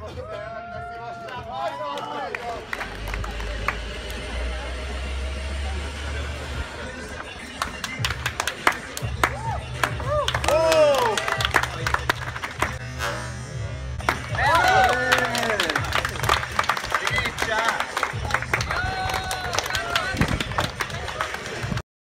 Look at that.